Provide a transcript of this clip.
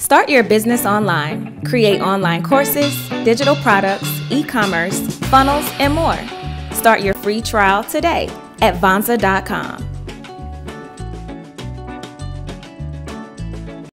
Start your business online. Create online courses, digital products, e commerce, funnels, and more. Start your free trial today at Vonza.com.